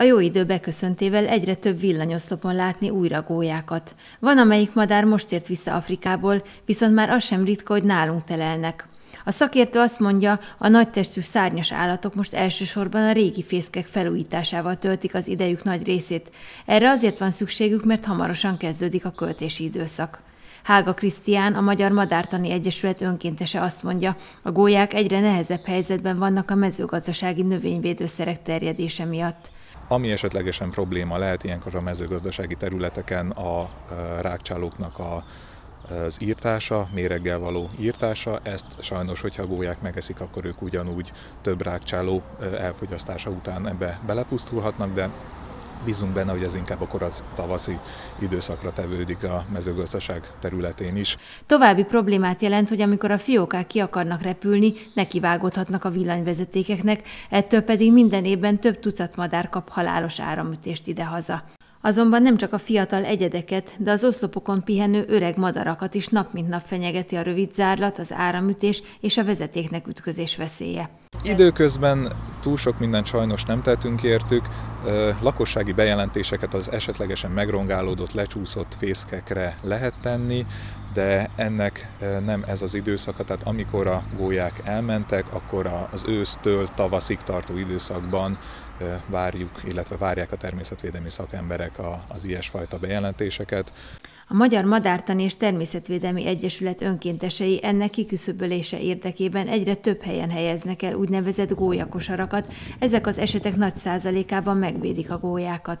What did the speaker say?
A jó idő beköszöntével egyre több villanyoszlopon látni újra gólyákat. Van, amelyik madár most ért vissza Afrikából, viszont már az sem ritka, hogy nálunk telelnek. A szakértő azt mondja, a nagytestű szárnyas állatok most elsősorban a régi fészkek felújításával töltik az idejük nagy részét. Erre azért van szükségük, mert hamarosan kezdődik a költési időszak. Hága Krisztián, a Magyar Madártani Egyesület önkéntese azt mondja, a gólyák egyre nehezebb helyzetben vannak a mezőgazdasági növényvédőszerek terjedése miatt. Ami esetlegesen probléma lehet ilyenkor a mezőgazdasági területeken a rákcsálóknak a az írtása, méreggel való írtása, ezt sajnos, hogyha gólyák megeszik, akkor ők ugyanúgy több rákcsáló elfogyasztása után ebbe belepusztulhatnak, de bízunk benne, hogy ez inkább a korat tavaszi időszakra tevődik a mezőgazdaság területén is. További problémát jelent, hogy amikor a fiókák ki akarnak repülni, nekivágódhatnak a villanyvezetékeknek, ettől pedig minden évben több tucat madár kap halálos áramütést idehaza. Azonban nem csak a fiatal egyedeket, de az oszlopokon pihenő öreg madarakat is nap mint nap fenyegeti a rövid zárlat, az áramütés és a vezetéknek ütközés veszélye. Időközben túl sok mindent sajnos nem tettünk értük, lakossági bejelentéseket az esetlegesen megrongálódott, lecsúszott fészkekre lehet tenni, de ennek nem ez az időszaka, tehát amikor a gólyák elmentek, akkor az ősztől tavaszig tartó időszakban várjuk, illetve várják a természetvédelmi szakemberek az ilyesfajta bejelentéseket. A Magyar Madártani és Természetvédelmi Egyesület önkéntesei ennek kiküszöbölése érdekében egyre több helyen helyeznek el úgynevezett gólyakosarakat. Ezek az esetek nagy százalékában megvédik a gólyákat.